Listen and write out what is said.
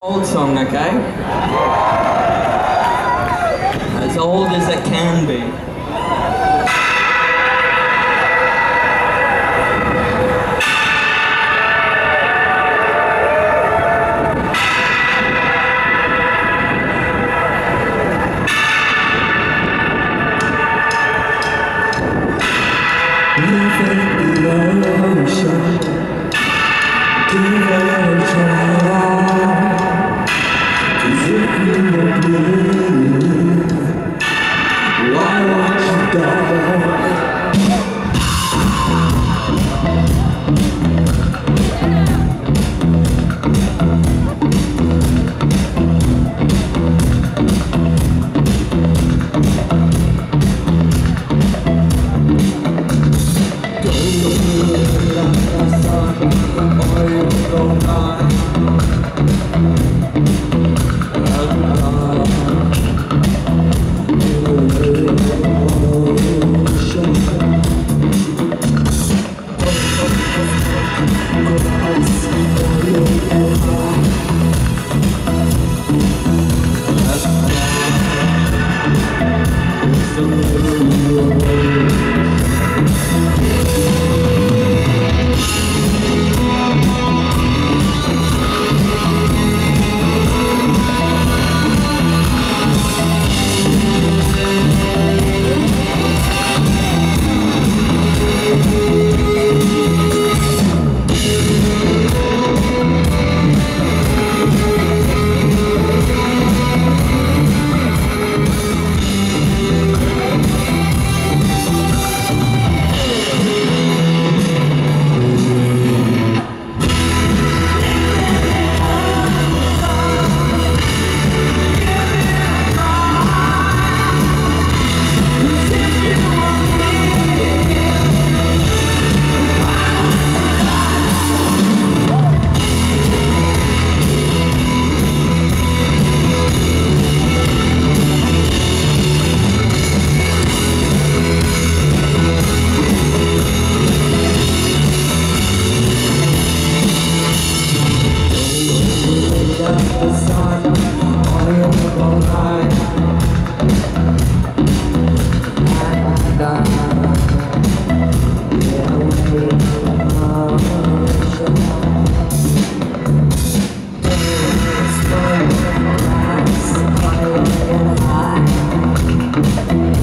Old song, okay? As old as it can be. I'm an